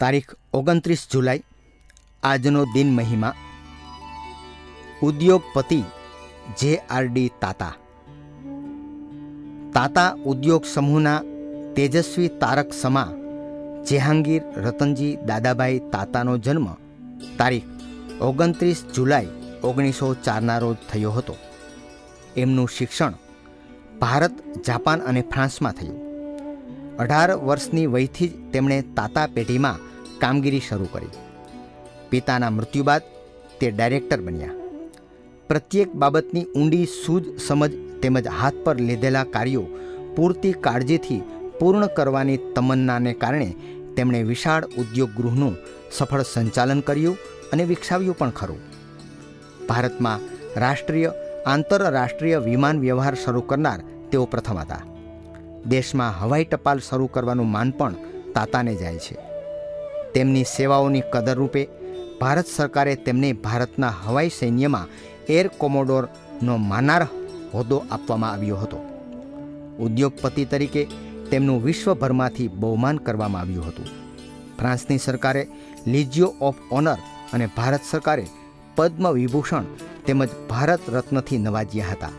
તારીખ ઓગણત્રીસ જુલાઈ, આજનો દિન મહિમા. ઉદ્યોગપતિ જે આર ડી તાતા. તાતા ઉદ્યોગ સમૂહના તેજસ્વી તારક સમા જેહાંગીર રતનજી દાદાભાઈ તાતાનો જન્મ તારીખ ઓગણત્રીસ જુલાઈ, ઓગણીસો ચારના રોજ થયો હતો. એમનું શિક્ષણ ભારત, જાપાન અને ફ્રાન્સમાં થયું. અઢાર વર્ષની વયથી જ તેમણે તાતા પેઢીમાં કામગીરી શરૂ કરી. પિતાના મૃત્યુ બાદ તે ડાયરેક્ટર બન્યા. પ્રત્યેક બાબતની ઊંડી સૂઝ સમજ તેમજ હાથ પર લીધેલા કાર્યો પૂરતી કાળજીથી પૂર્ણ કરવાની તમન્નાને કારણે તેમણે વિશાળ ઉદ્યોગ ગૃહનું સફળ સંચાલન કર્યું અને વિકસાવ્યું પણ ખરું. ભારતમાં રાષ્ટ્રીય, આંતરરાષ્ટ્રીય વિમાન વ્યવહાર શરૂ કરનાર તેઓ પ્રથમ હતા. દેશમાં હવાઈ ટપાલ શરૂ કરવાનું માન પણ તાતાને જાય છે. તેમની સેવાઓની કદર રૂપે ભારત સરકારે તેમને ભારતના હવાઈ સૈન્યમાં એર કોમોડોરનો માનાર હોદ્દો આપવામાં આવ્યો હતો. ઉદ્યોગપતિ તરીકે તેમનું વિશ્વભરમાંથી બહુમાન કરવામાં આવ્યું હતું. ફ્રાન્સની સરકારે લિજિયો ઓફ ઓનર અને ભારત સરકારે પદ્મ વિભૂષણ તેમજ ભારત રત્નથી નવાજ્યા હતા.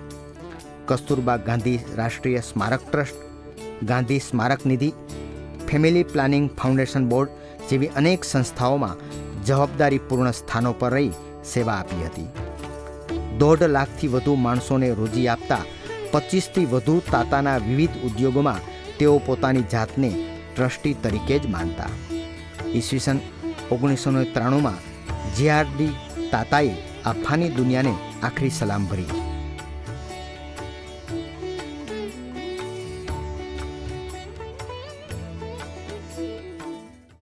કસ્તુરબા ગાંધી રાષ્ટ્રીય સ્મારક ટ્રસ્ટ, ગાંધી સ્મારક નિધિ, ફેમિલી પ્લાનિંગ ફાઉન્ડેશન બોર્ડ જેવી અનેક સંસ્થાઓમાં જવાબદારીપૂર્ણ સ્થાનો પર રહી સેવા આપી હતી. દોઢ લાખથી વધુ માણસોને રોજી આપતા પચીસથી વધુ તાતાના વિવિધ ઉદ્યોગોમાં તેઓ પોતાની જાતને ટ્રસ્ટી તરીકે જ માનતા. ઈસવીસન ઓગણીસો ત્રાણુંમાં જીઆરડી તાતાએ આ ફાની દુનિયાને આખરી સલામ ભરી.